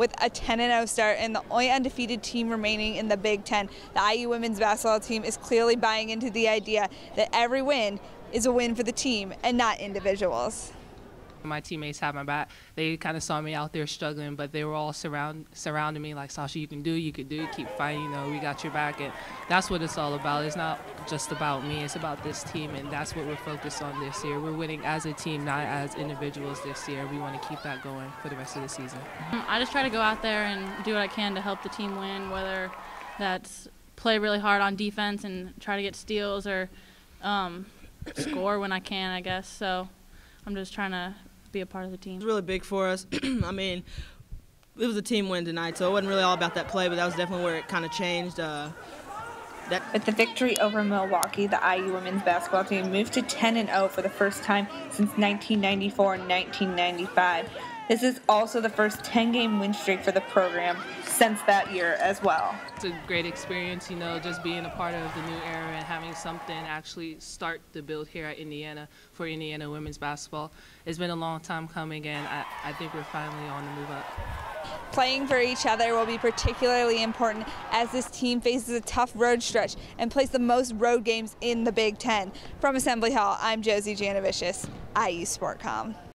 with a 10-0 start and the only undefeated team remaining in the Big Ten. The IU women's basketball team is clearly buying into the idea that every win is a win for the team and not individuals. My teammates have my back. They kind of saw me out there struggling, but they were all surround surrounding me like, Sasha, you can do, you can do, keep fighting. You know, we got your back, and that's what it's all about. It's not just about me; it's about this team, and that's what we're focused on this year. We're winning as a team, not as individuals this year. We want to keep that going for the rest of the season. I just try to go out there and do what I can to help the team win, whether that's play really hard on defense and try to get steals or um, score when I can, I guess. So I'm just trying to be a part of the team. It was really big for us. I mean, it was a team win tonight, so it wasn't really all about that play, but that was definitely where it kind of changed. Uh, that With the victory over Milwaukee, the IU women's basketball team moved to 10 and 0 for the first time since 1994 and 1995. This is also the first 10 game win streak for the program since that year as well. It's a great experience, you know, just being a part of the new era and having something actually start to build here at Indiana for Indiana women's basketball. It's been a long time coming, and I, I think we're finally on the move up. Playing for each other will be particularly important as this team faces a tough road stretch and plays the most road games in the Big Ten. From Assembly Hall, I'm Josie Janavicius, IU Sportcom.